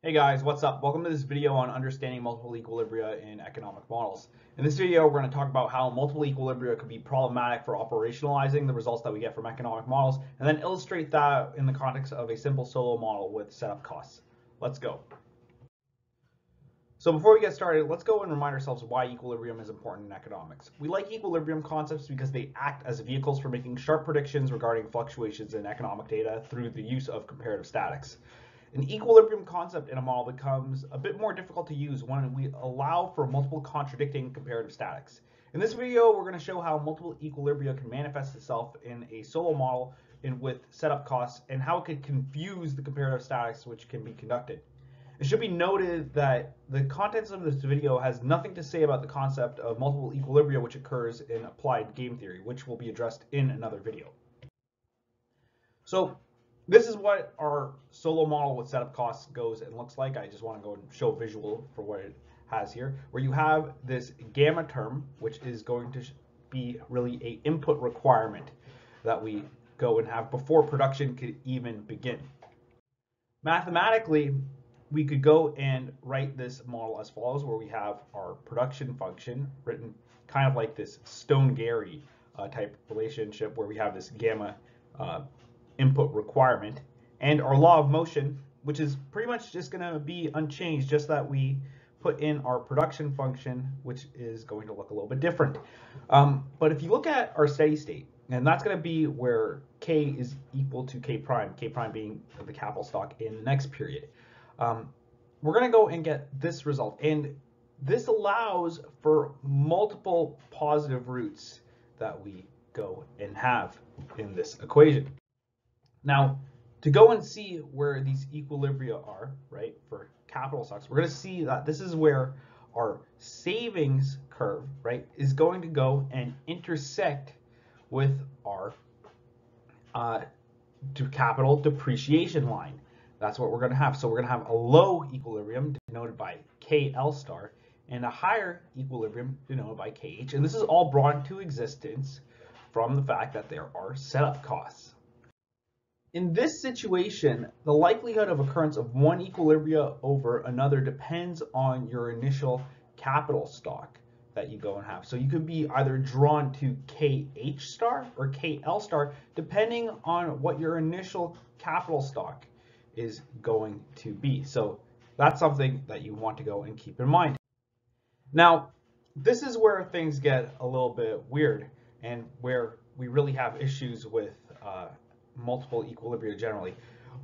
Hey guys, what's up? Welcome to this video on understanding multiple equilibria in economic models. In this video, we're going to talk about how multiple equilibria could be problematic for operationalizing the results that we get from economic models, and then illustrate that in the context of a simple Solow model with setup costs. Let's go. So before we get started, let's go and remind ourselves why equilibrium is important in economics. We like equilibrium concepts because they act as vehicles for making sharp predictions regarding fluctuations in economic data through the use of comparative statics. An equilibrium concept in a model becomes a bit more difficult to use when we allow for multiple contradicting comparative statics. In this video, we're going to show how multiple equilibria can manifest itself in a Solow model in, with setup costs and how it could confuse the comparative statics which can be conducted. It should be noted that the contents of this video has nothing to say about the concept of multiple equilibria which occurs in applied game theory, which will be addressed in another video. So this is what our Solow model with setup costs goes and looks like. I just want to go and show visual for what it has here, where you have this gamma term, which is going to be really a input requirement that we go and have before production could even begin. Mathematically, we could go and write this model as follows, where we have our production function written kind of like this Stone-Geary uh, type relationship, where we have this gamma uh, input requirement, and our law of motion, which is pretty much just going to be unchanged, just that we put in our production function, which is going to look a little bit different. Um, but if you look at our steady state, and that's going to be where k is equal to k prime, k prime being the capital stock in the next period. Um, we're going to go and get this result. And this allows for multiple positive roots that we go and have in this equation. Now, to go and see where these equilibria are, right, for capital stocks, we're going to see that this is where our savings curve, right, is going to go and intersect with our uh, capital depreciation line. That's what we're going to have. So we're going to have a low equilibrium denoted by KL star and a higher equilibrium denoted by KH. And this is all brought into existence from the fact that there are setup costs. In this situation, the likelihood of occurrence of one equilibria over another depends on your initial capital stock that you go and have. So you could be either drawn to KH star or KL star, depending on what your initial capital stock is going to be. So that's something that you want to go and keep in mind. Now, this is where things get a little bit weird and where we really have issues with uh, multiple equilibria generally.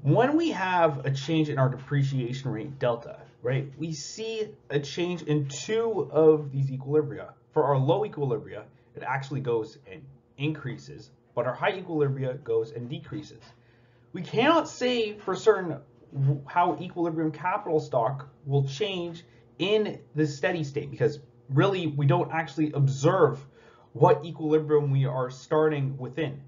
When we have a change in our depreciation rate delta, right, we see a change in two of these equilibria. For our low equilibria, it actually goes and increases, but our high equilibria goes and decreases. We cannot say for certain how equilibrium capital stock will change in the steady state because really we don't actually observe what equilibrium we are starting within.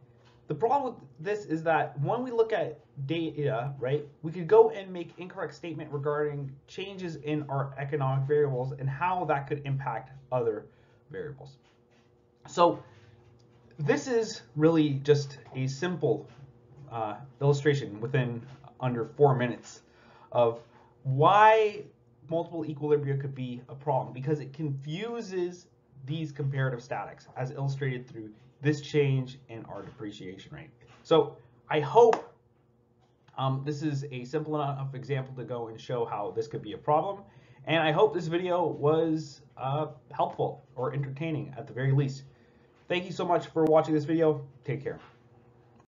The problem with this is that when we look at data, right, we could go and make incorrect statement regarding changes in our economic variables and how that could impact other variables. So this is really just a simple uh, illustration within under four minutes of why multiple equilibria could be a problem because it confuses these comparative statics as illustrated through this change in our depreciation rate. So I hope um, this is a simple enough example to go and show how this could be a problem. And I hope this video was uh, helpful or entertaining at the very least. Thank you so much for watching this video. Take care.